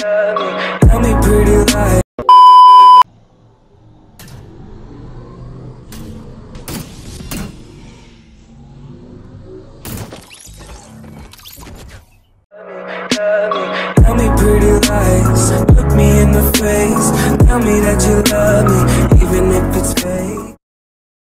Tell me pretty lies. Tell me pretty lies. Look me in the face. Tell me that you love me,